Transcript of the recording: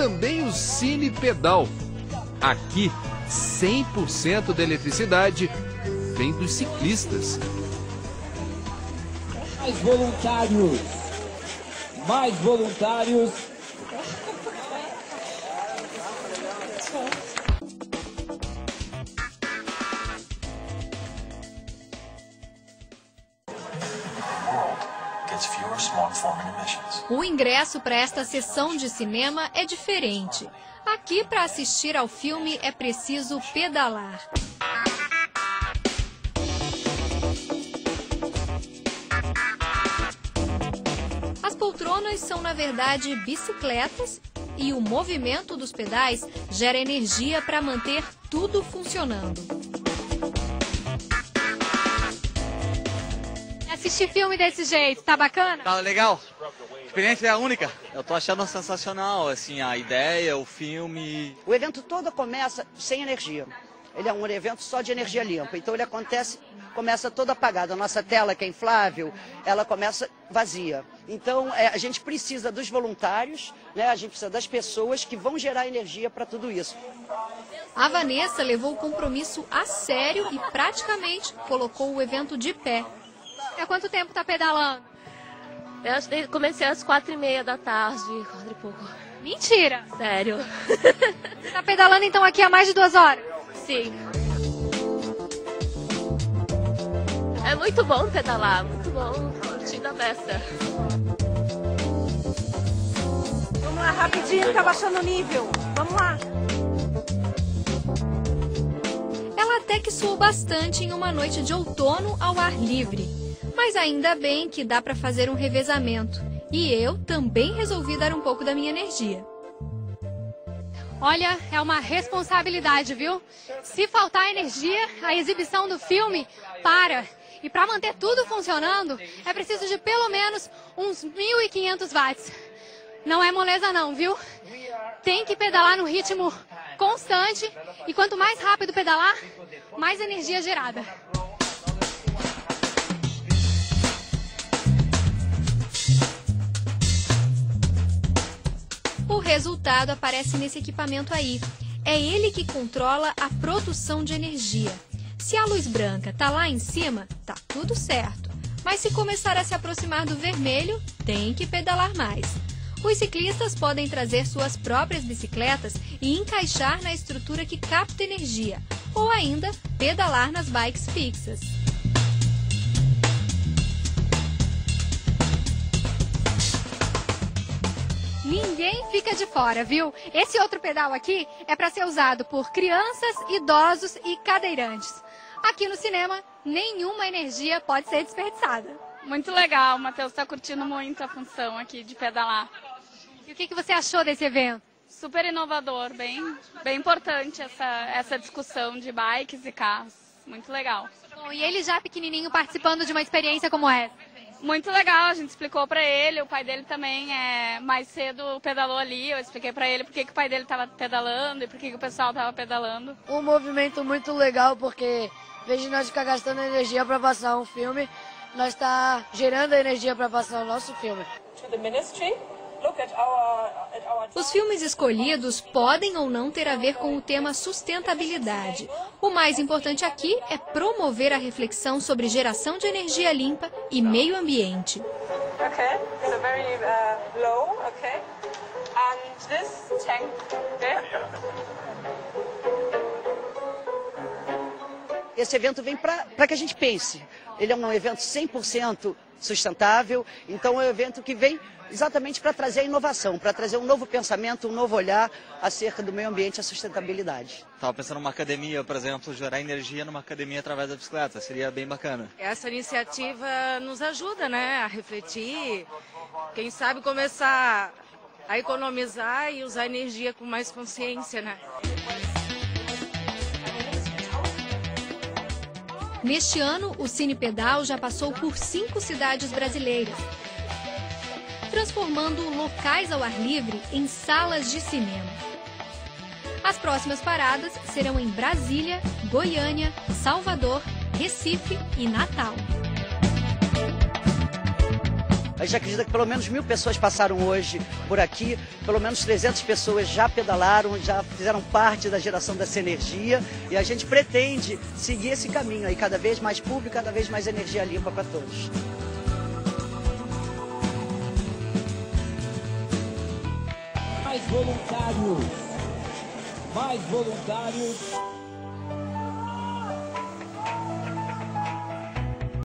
também o Cine Pedal. Aqui, 100% da eletricidade vem dos ciclistas. Mais voluntários. Mais voluntários. O ingresso para esta sessão de cinema é diferente. Aqui, para assistir ao filme, é preciso pedalar. As poltronas são, na verdade, bicicletas e o movimento dos pedais gera energia para manter tudo funcionando. Assistir filme desse jeito, tá bacana? Tá legal. Experiência é única. Eu tô achando sensacional, assim, a ideia, o filme. O evento todo começa sem energia. Ele é um evento só de energia limpa. Então ele acontece, começa todo apagado. A nossa tela, que é inflável, ela começa vazia. Então é, a gente precisa dos voluntários, né? a gente precisa das pessoas que vão gerar energia para tudo isso. A Vanessa levou o compromisso a sério e praticamente colocou o evento de pé. Há quanto tempo está pedalando? Eu comecei às quatro e meia da tarde, quatro e pouco. Mentira! Sério. Você tá pedalando então aqui há mais de duas horas? Sim. É muito bom pedalar, muito bom, curtindo a festa. Vamos lá, rapidinho, tá baixando o nível. Vamos lá. Ela até que suou bastante em uma noite de outono ao ar livre. Mas ainda bem que dá para fazer um revezamento. E eu também resolvi dar um pouco da minha energia. Olha, é uma responsabilidade, viu? Se faltar energia, a exibição do filme para. E para manter tudo funcionando, é preciso de pelo menos uns 1.500 watts. Não é moleza não, viu? Tem que pedalar no ritmo constante e quanto mais rápido pedalar, mais energia gerada. Resultado aparece nesse equipamento aí. É ele que controla a produção de energia. Se a luz branca está lá em cima, tá tudo certo. Mas se começar a se aproximar do vermelho, tem que pedalar mais. Os ciclistas podem trazer suas próprias bicicletas e encaixar na estrutura que capta energia, ou ainda pedalar nas bikes fixas. Ninguém fica de fora, viu? Esse outro pedal aqui é para ser usado por crianças, idosos e cadeirantes. Aqui no cinema, nenhuma energia pode ser desperdiçada. Muito legal, o Matheus está curtindo muito a função aqui de pedalar. E o que, que você achou desse evento? Super inovador, bem, bem importante essa, essa discussão de bikes e carros. Muito legal. Bom, e ele já pequenininho participando de uma experiência como essa? Muito legal, a gente explicou para ele, o pai dele também é mais cedo pedalou ali, eu expliquei para ele porque que o pai dele estava pedalando e por que o pessoal estava pedalando. Um movimento muito legal porque em vez de nós ficar gastando energia para passar um filme, nós está gerando energia para passar o nosso filme. Os filmes escolhidos podem ou não ter a ver com o tema sustentabilidade. O mais importante aqui é promover a reflexão sobre geração de energia limpa e meio ambiente. Okay, so very uh, low, okay. And this tank, okay. Esse evento vem para que a gente pense. Ele é um evento 100% sustentável, então é um evento que vem exatamente para trazer a inovação, para trazer um novo pensamento, um novo olhar acerca do meio ambiente e a sustentabilidade. Estava pensando numa academia, por exemplo, gerar energia numa academia através da bicicleta, seria bem bacana. Essa iniciativa nos ajuda né, a refletir, quem sabe começar a economizar e usar energia com mais consciência, né? Neste ano, o Cine Pedal já passou por cinco cidades brasileiras, transformando locais ao ar livre em salas de cinema. As próximas paradas serão em Brasília, Goiânia, Salvador, Recife e Natal. A gente acredita que pelo menos mil pessoas passaram hoje por aqui, pelo menos 300 pessoas já pedalaram, já fizeram parte da geração dessa energia e a gente pretende seguir esse caminho aí, cada vez mais público, cada vez mais energia limpa para todos. Mais voluntários. Mais voluntários.